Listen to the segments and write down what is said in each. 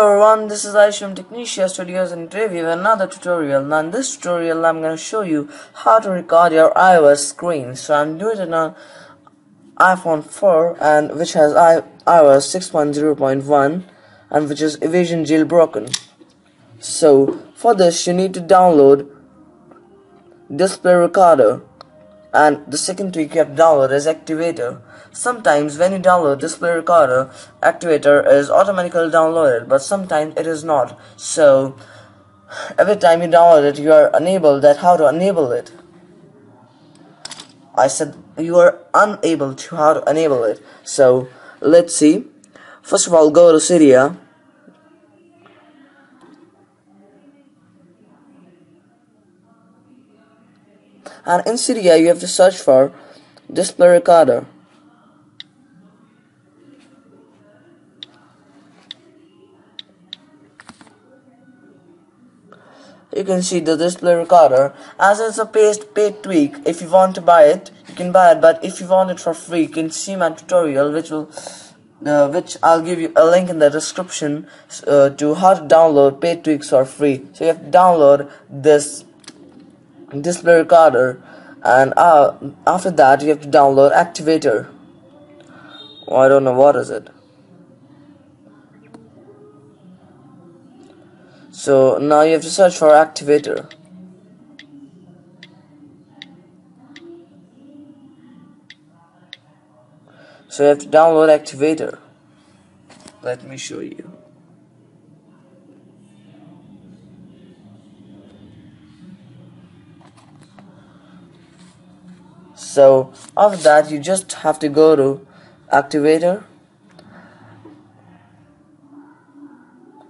everyone, this is Aisham Technicia Studios and today we have another tutorial. Now in this tutorial I'm going to show you how to record your iOS screen. So I'm doing it on iPhone 4 and which has iOS 6.0.1 and which is Evasion jailbroken. So for this you need to download Display Recorder and the second tweak you have download is Activator. Sometimes when you download Display Recorder, uh, Activator is automatically downloaded, but sometimes it is not. So every time you download it, you are unable that how to enable it. I said you are unable to how to enable it. So let's see. First of all, go to Cydia. And in Cydia, you have to search for display recorder. you can see the display recorder as it's a paid paid tweak if you want to buy it you can buy it but if you want it for free you can see my tutorial which will uh, which I'll give you a link in the description uh, to how to download paid tweaks for free so you have to download this display recorder and uh, after that you have to download activator oh, I don't know what is it So now you have to search for activator. So you have to download activator. Let me show you. So after that you just have to go to activator.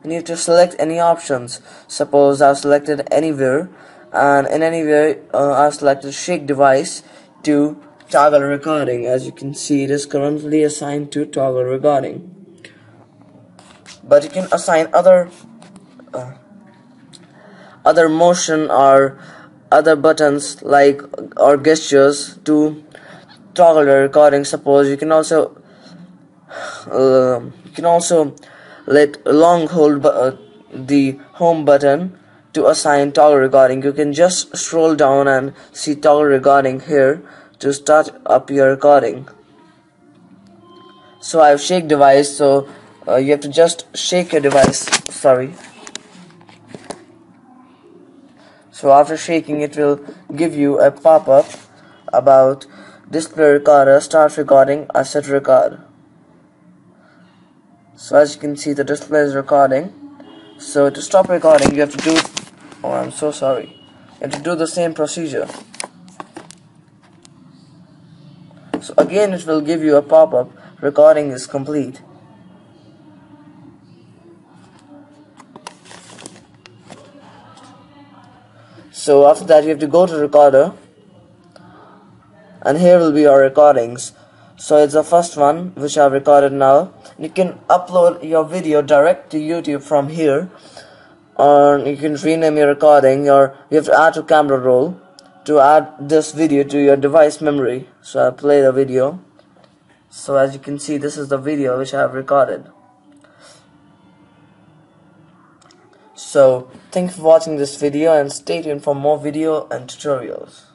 You need to select any options. Suppose I've selected anywhere and in anywhere uh, I've selected shake device to toggle recording. As you can see it is currently assigned to toggle recording. But you can assign other uh, other motion or other buttons like or gestures to toggle the recording suppose you can also uh, you can also let long hold uh, the home button to assign toggle recording. You can just scroll down and see toggle recording here to start up your recording. So I have shake device so uh, you have to just shake your device sorry so after shaking it will give you a pop-up about display recorder start recording or set record. So as you can see the display is recording. So to stop recording you have to do oh I'm so sorry. You have to do the same procedure. So again it will give you a pop-up. Recording is complete so after that you have to go to recorder. And here will be your recordings. So it's the first one which I've recorded now. You can upload your video direct to YouTube from here. Or you can rename your recording. Or you have to add to camera roll to add this video to your device memory. So I play the video. So as you can see this is the video which I have recorded so thank you for watching this video and stay tuned for more video and tutorials